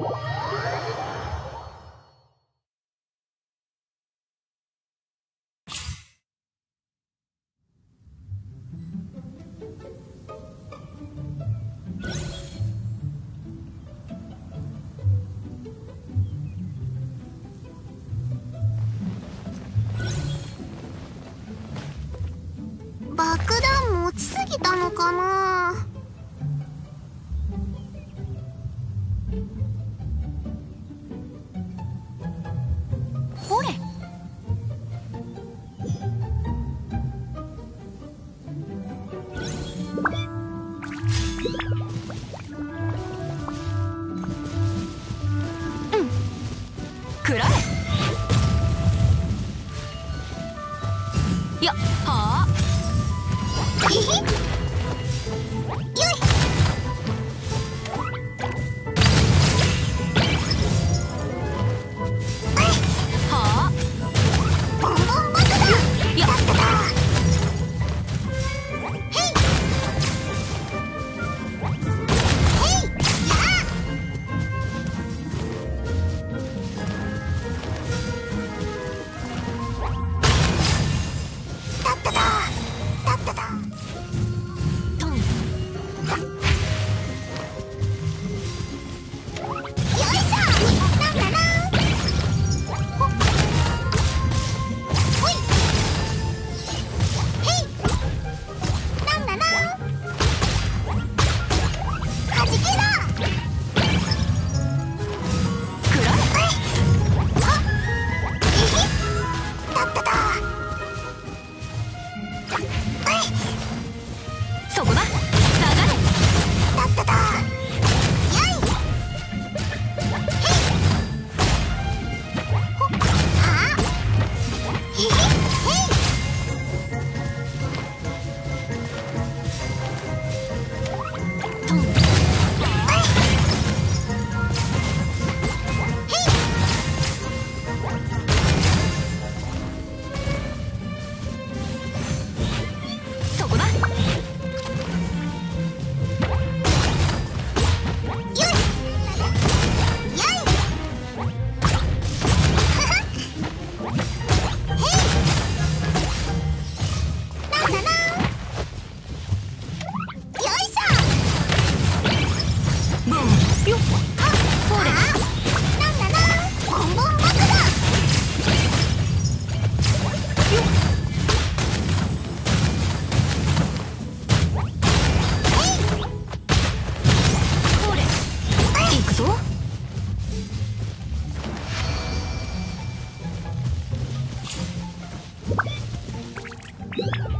爆弾持ちすぎたのかな？you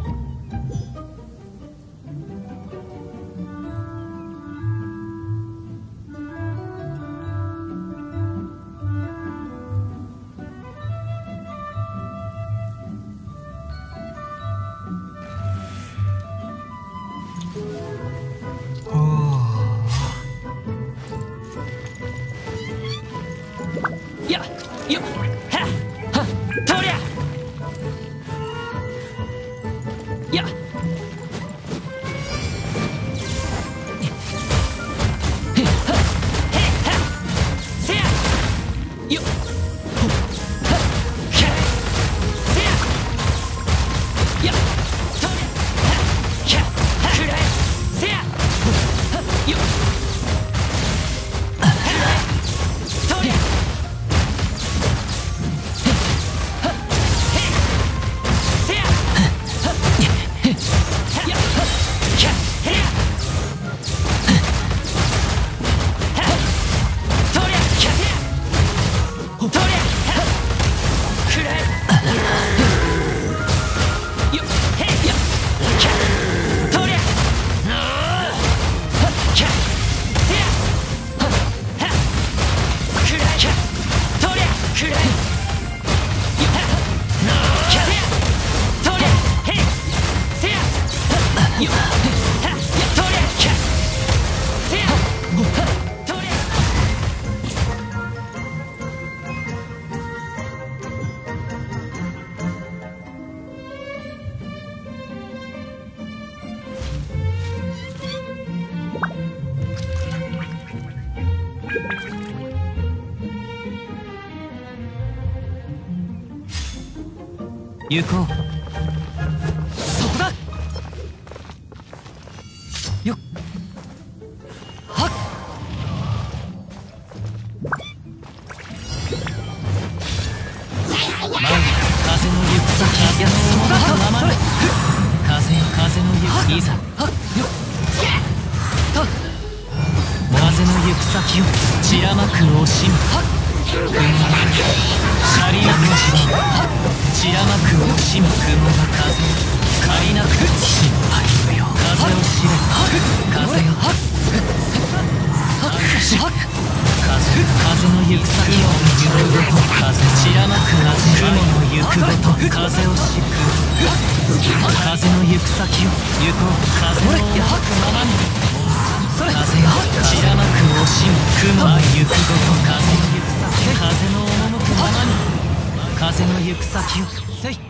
You... 行こう。そこだ。よっ。はっ。風のリくック先やそこだまま風風のリく。いざはっ。よっ。風の行く先を。散らまく惜しむ車。車輪の芝はっく惜しむ雲が風借りなく心配無用風を知れ風よ風風の行く先を。行くごと風散らまく風雲の行くごと風を敷く風の行く先を行こう風の赴くままに風よ散らまく惜しむ雲は行くごと風の行く先風の赴くままに風の行く先をせい